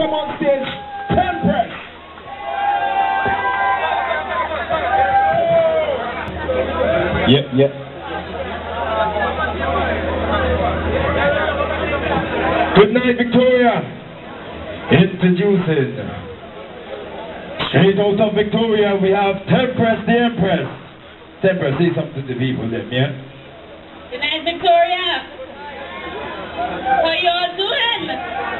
Come on stage, Tempress. Yep, yep. Good night, Victoria. Introducing. Straight out of Victoria, we have Tempress the Empress. Tempress, say something to the people then, yeah? Good night, Victoria. How you all doing?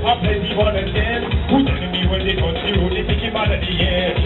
I'm playing one and ten. Who's enemy when they don't see you? They think about at the end.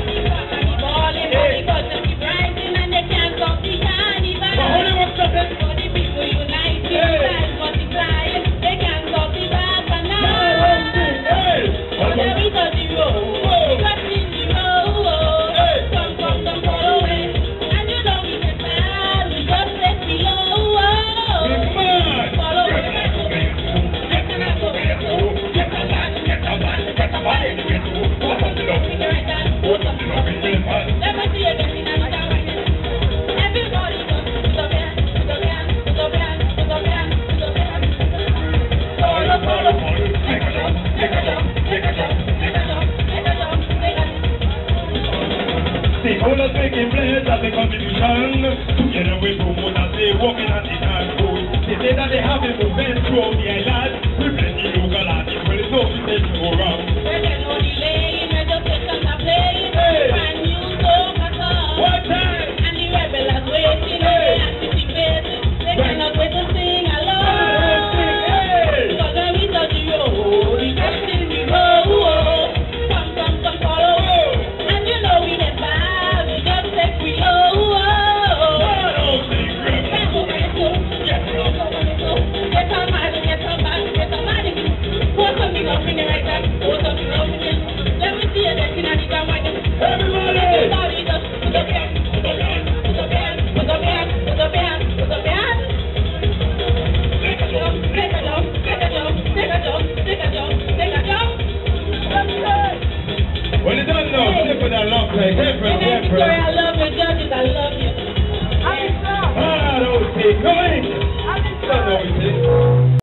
contribution. Together Reverend, Reverend. Victoria, I love you. Judges, I love you. I'm in love. Ah, those Go in. I'm in love.